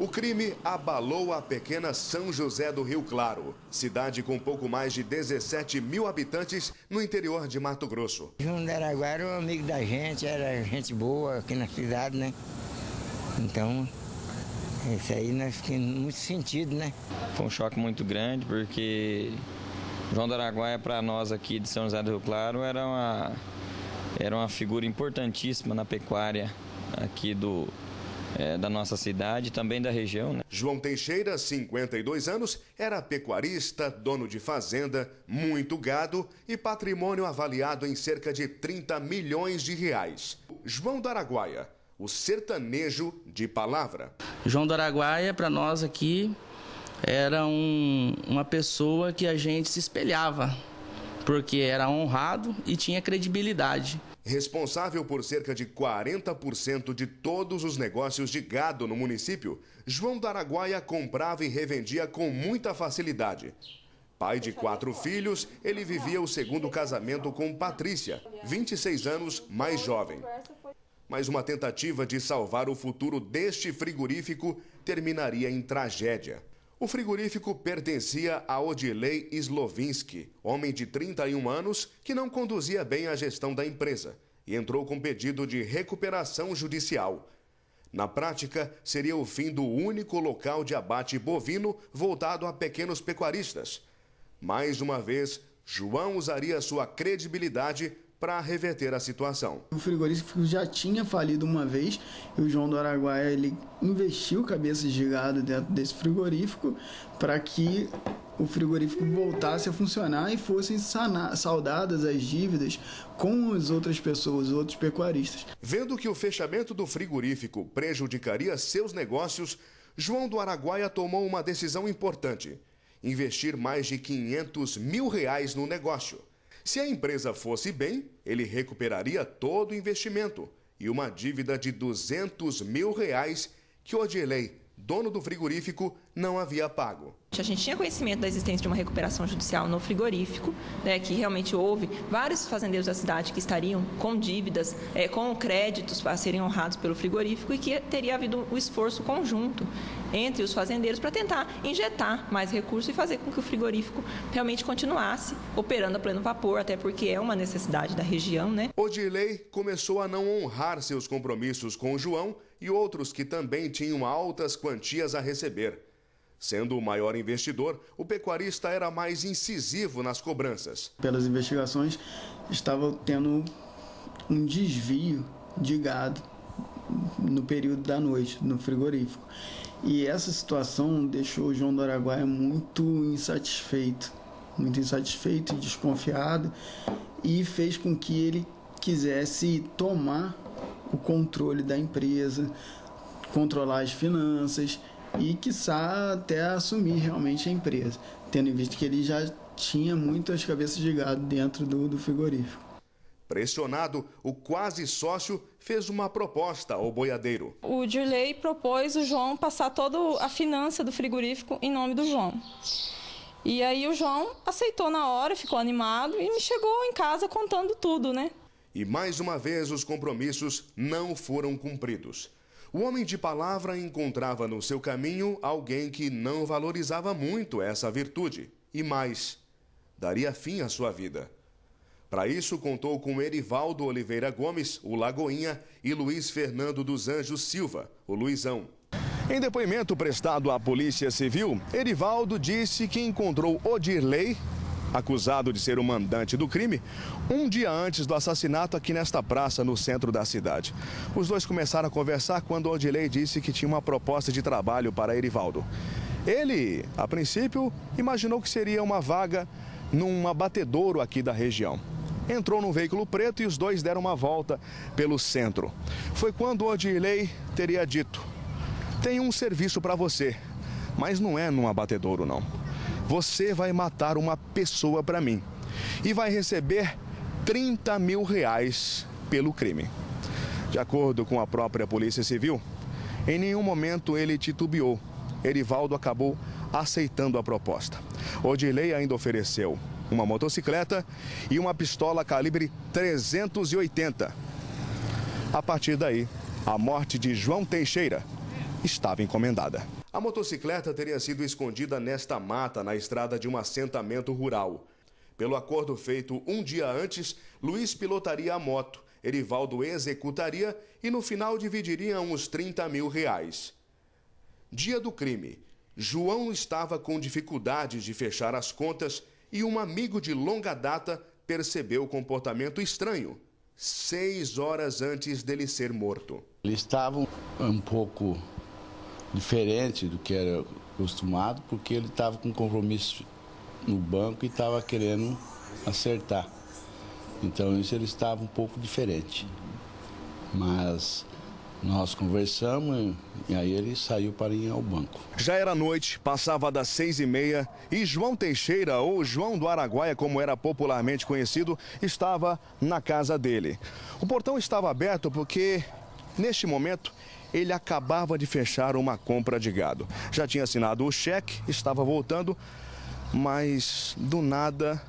O crime abalou a pequena São José do Rio Claro, cidade com pouco mais de 17 mil habitantes no interior de Mato Grosso. João de Araguá era um amigo da gente, era gente boa aqui na cidade, né? Então, isso aí nós ficamos muito sentido, né? Foi um choque muito grande, porque João do Araguaia, para nós aqui de São José do Rio Claro, era uma, era uma figura importantíssima na pecuária aqui do, é, da nossa cidade e também da região. Né? João Teixeira, 52 anos, era pecuarista, dono de fazenda, muito gado e patrimônio avaliado em cerca de 30 milhões de reais. João do Araguaia, o sertanejo de palavra. João do Araguaia, para nós aqui, era um, uma pessoa que a gente se espelhava, porque era honrado e tinha credibilidade. Responsável por cerca de 40% de todos os negócios de gado no município, João do Araguaia comprava e revendia com muita facilidade. Pai de quatro filhos, ele vivia o segundo casamento com Patrícia, 26 anos mais jovem. Mas uma tentativa de salvar o futuro deste frigorífico terminaria em tragédia. O frigorífico pertencia a Odilei Slovinski, homem de 31 anos que não conduzia bem a gestão da empresa e entrou com pedido de recuperação judicial. Na prática, seria o fim do único local de abate bovino voltado a pequenos pecuaristas. Mais uma vez, João usaria sua credibilidade para reverter a situação. O frigorífico já tinha falido uma vez e o João do Araguaia ele investiu cabeças de gado dentro desse frigorífico para que o frigorífico voltasse a funcionar e fossem sanar, saudadas as dívidas com as outras pessoas, outros pecuaristas. Vendo que o fechamento do frigorífico prejudicaria seus negócios, João do Araguaia tomou uma decisão importante: investir mais de 500 mil reais no negócio. Se a empresa fosse bem, ele recuperaria todo o investimento e uma dívida de 200 mil reais que Odilei, dono do frigorífico, não havia pago. A gente tinha conhecimento da existência de uma recuperação judicial no frigorífico, né, que realmente houve vários fazendeiros da cidade que estariam com dívidas, é, com créditos para serem honrados pelo frigorífico e que teria havido o um esforço conjunto entre os fazendeiros para tentar injetar mais recursos e fazer com que o frigorífico realmente continuasse operando a pleno vapor, até porque é uma necessidade da região. Né? Odilei começou a não honrar seus compromissos com o João e outros que também tinham altas quantias a receber. Sendo o maior investidor, o pecuarista era mais incisivo nas cobranças. Pelas investigações, estava tendo um desvio de gado no período da noite, no frigorífico. E essa situação deixou o João do Araguaia muito insatisfeito, muito insatisfeito e desconfiado, e fez com que ele quisesse tomar o controle da empresa, controlar as finanças e, quiçá, até assumir realmente a empresa, tendo em vista que ele já tinha muitas cabeças de gado dentro do, do frigorífico. Pressionado, o quase sócio fez uma proposta ao boiadeiro. O Dirley propôs o João passar toda a finança do frigorífico em nome do João. E aí o João aceitou na hora, ficou animado e me chegou em casa contando tudo, né? E mais uma vez os compromissos não foram cumpridos. O homem de palavra encontrava no seu caminho alguém que não valorizava muito essa virtude e mais, daria fim à sua vida. Para isso, contou com Erivaldo Oliveira Gomes, o Lagoinha, e Luiz Fernando dos Anjos Silva, o Luizão. Em depoimento prestado à Polícia Civil, Erivaldo disse que encontrou Odirley, acusado de ser o mandante do crime, um dia antes do assassinato aqui nesta praça no centro da cidade. Os dois começaram a conversar quando Odilei disse que tinha uma proposta de trabalho para Erivaldo. Ele, a princípio, imaginou que seria uma vaga num abatedouro aqui da região. Entrou num veículo preto e os dois deram uma volta pelo centro. Foi quando Odilei teria dito: Tem um serviço para você, mas não é num abatedouro, não. Você vai matar uma pessoa para mim e vai receber 30 mil reais pelo crime. De acordo com a própria Polícia Civil, em nenhum momento ele titubeou. Erivaldo acabou aceitando a proposta. Odilei ainda ofereceu uma motocicleta e uma pistola calibre 380. A partir daí, a morte de João Teixeira estava encomendada. A motocicleta teria sido escondida nesta mata na estrada de um assentamento rural. Pelo acordo feito um dia antes, Luiz pilotaria a moto, Erivaldo executaria e no final dividiria uns 30 mil reais. Dia do crime. João estava com dificuldades de fechar as contas e um amigo de longa data percebeu o comportamento estranho seis horas antes dele ser morto. Ele estava um pouco diferente do que era acostumado, porque ele estava com compromisso no banco e estava querendo acertar. Então isso ele estava um pouco diferente. Mas nós conversamos e aí ele saiu para ir ao banco. Já era noite, passava das seis e meia e João Teixeira, ou João do Araguaia, como era popularmente conhecido, estava na casa dele. O portão estava aberto porque, neste momento, ele acabava de fechar uma compra de gado. Já tinha assinado o cheque, estava voltando, mas do nada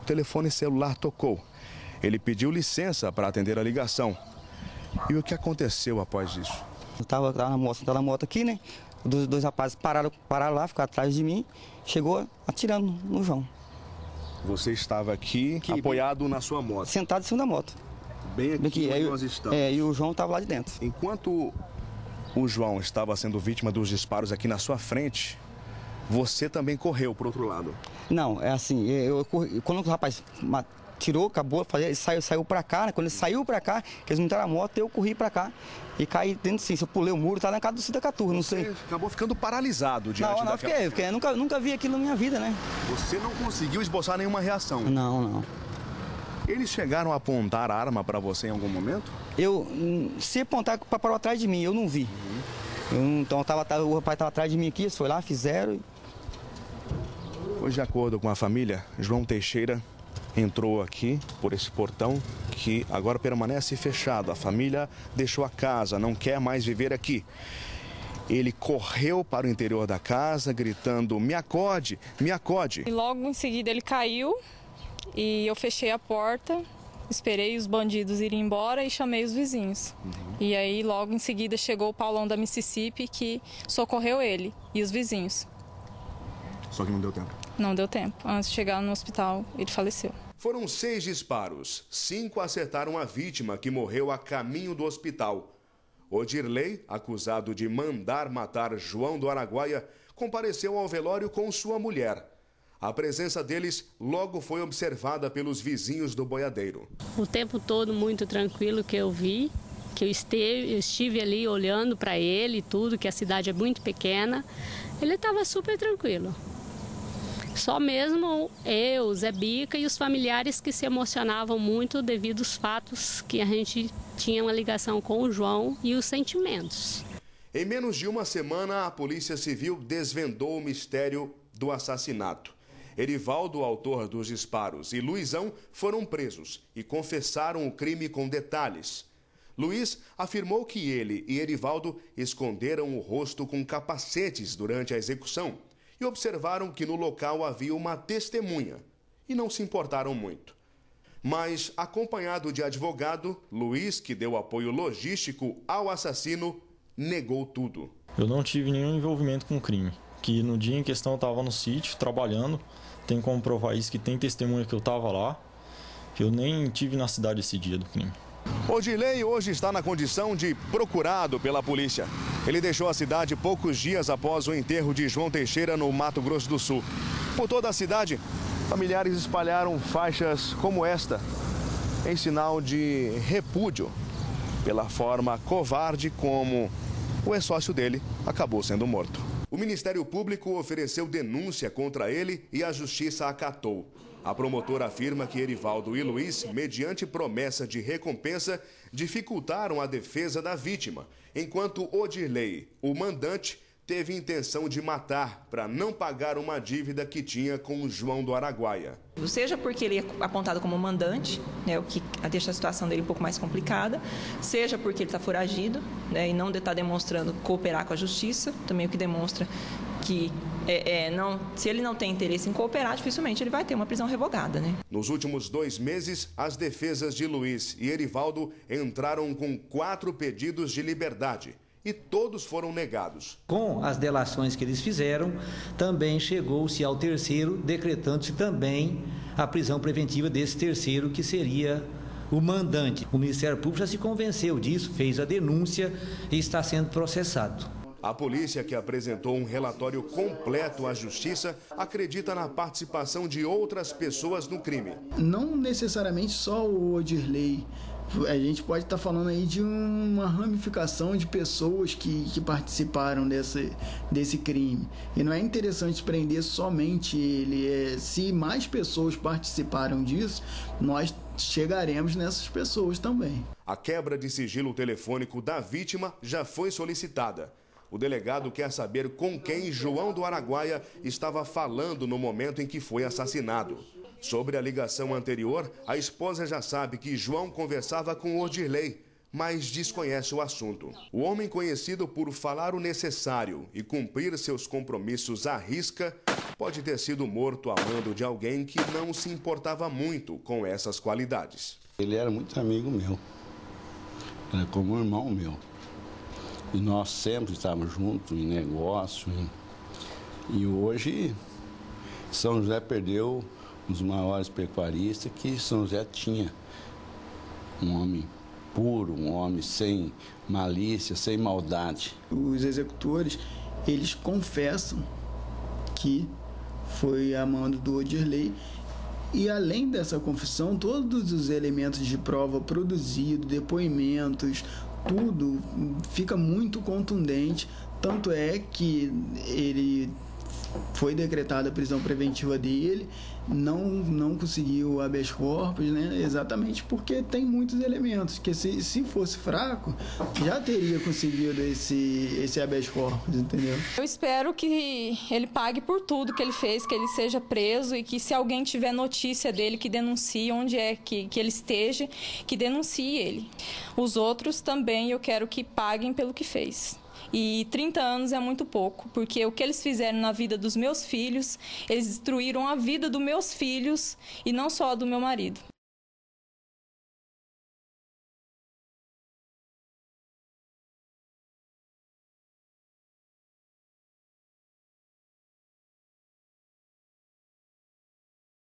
o telefone celular tocou. Ele pediu licença para atender a ligação. E o que aconteceu após isso? Eu tava, tava na moto, tava na moto aqui, né? Os dois rapazes pararam, pararam lá, ficaram atrás de mim, chegou atirando no João. Você estava aqui, aqui apoiado bem, na sua moto? Sentado em cima da moto. Bem aqui, aqui onde nós estamos. É, e o João estava lá de dentro. Enquanto o João estava sendo vítima dos disparos aqui na sua frente, você também correu para outro lado? Não, é assim, eu, eu corri, quando o rapaz tirou, acabou, ele saiu, saiu para cá, né? Quando ele saiu para cá, que eles montaram a moto, eu corri para cá e caí dentro assim. Se eu pulei o muro, tá na casa do Cida Caturra, não sei. Você acabou ficando paralisado diante Não, não, daquela... fiquei, fiquei, nunca, nunca vi aquilo na minha vida, né? Você não conseguiu esboçar nenhuma reação? Não, não. Eles chegaram a apontar arma para você em algum momento? Eu, se apontar para parar atrás de mim, eu não vi. Uhum. Eu, então eu tava, o rapaz estava atrás de mim aqui, eles foi lá, fizeram. Hoje, de acordo com a família, João Teixeira entrou aqui por esse portão que agora permanece fechado. A família deixou a casa, não quer mais viver aqui. Ele correu para o interior da casa, gritando: Me acode, me acode. E logo em seguida ele caiu e eu fechei a porta, esperei os bandidos irem embora e chamei os vizinhos. Uhum. E aí logo em seguida chegou o Paulão da Mississippi que socorreu ele e os vizinhos. Só que não deu tempo. Não deu tempo. Antes de chegar no hospital, ele faleceu. Foram seis disparos. Cinco acertaram a vítima, que morreu a caminho do hospital. Odirley, acusado de mandar matar João do Araguaia, compareceu ao velório com sua mulher. A presença deles logo foi observada pelos vizinhos do boiadeiro. O tempo todo muito tranquilo que eu vi, que eu, esteve, eu estive ali olhando para ele e tudo, que a cidade é muito pequena, ele estava super tranquilo. Só mesmo eu, Zé Bica e os familiares que se emocionavam muito devido aos fatos que a gente tinha uma ligação com o João e os sentimentos. Em menos de uma semana, a Polícia Civil desvendou o mistério do assassinato. Erivaldo, autor dos disparos, e Luizão foram presos e confessaram o crime com detalhes. Luiz afirmou que ele e Erivaldo esconderam o rosto com capacetes durante a execução e observaram que no local havia uma testemunha e não se importaram muito. Mas, acompanhado de advogado, Luiz, que deu apoio logístico ao assassino, negou tudo. Eu não tive nenhum envolvimento com o crime. Que no dia em questão eu estava no sítio trabalhando, tem como provar isso que tem testemunha que eu estava lá. Eu nem tive na cidade esse dia do crime. Odilei hoje está na condição de procurado pela polícia. Ele deixou a cidade poucos dias após o enterro de João Teixeira no Mato Grosso do Sul. Por toda a cidade, familiares espalharam faixas como esta, em sinal de repúdio pela forma covarde como o ex-sócio dele acabou sendo morto. O Ministério Público ofereceu denúncia contra ele e a justiça acatou. A promotora afirma que Erivaldo e Luiz, mediante promessa de recompensa, dificultaram a defesa da vítima, enquanto Odirley, o mandante, teve intenção de matar para não pagar uma dívida que tinha com o João do Araguaia. Seja porque ele é apontado como mandante, né, o que deixa a situação dele um pouco mais complicada, seja porque ele está foragido né, e não está demonstrando cooperar com a justiça, também o que demonstra que é, é, não, se ele não tem interesse em cooperar, dificilmente ele vai ter uma prisão revogada. Né? Nos últimos dois meses, as defesas de Luiz e Erivaldo entraram com quatro pedidos de liberdade e todos foram negados. Com as delações que eles fizeram, também chegou-se ao terceiro, decretando-se também a prisão preventiva desse terceiro, que seria o mandante. O Ministério Público já se convenceu disso, fez a denúncia e está sendo processado. A polícia, que apresentou um relatório completo à justiça, acredita na participação de outras pessoas no crime. Não necessariamente só o Odirley. A gente pode estar falando aí de uma ramificação de pessoas que, que participaram desse, desse crime. E não é interessante prender somente ele. É, se mais pessoas participaram disso, nós chegaremos nessas pessoas também. A quebra de sigilo telefônico da vítima já foi solicitada. O delegado quer saber com quem João do Araguaia estava falando no momento em que foi assassinado. Sobre a ligação anterior, a esposa já sabe que João conversava com Ordirley, mas desconhece o assunto. O homem conhecido por falar o necessário e cumprir seus compromissos à risca pode ter sido morto a mando de alguém que não se importava muito com essas qualidades. Ele era muito amigo meu, era como um irmão meu. E nós sempre estávamos juntos em negócio. E hoje São José perdeu um dos maiores pecuaristas que São José tinha. Um homem puro, um homem sem malícia, sem maldade. Os executores, eles confessam que foi a mando do Odirley e além dessa confissão, todos os elementos de prova produzidos, depoimentos, tudo fica muito contundente. Tanto é que ele foi decretada a prisão preventiva dele, não, não conseguiu habeas corpus, né? Exatamente porque tem muitos elementos, que se, se fosse fraco, já teria conseguido esse, esse habeas corpus, entendeu? Eu espero que ele pague por tudo que ele fez, que ele seja preso e que se alguém tiver notícia dele, que denuncie onde é que, que ele esteja, que denuncie ele. Os outros também eu quero que paguem pelo que fez. E 30 anos é muito pouco, porque o que eles fizeram na vida dos meus filhos, eles destruíram a vida dos meus filhos e não só do meu marido.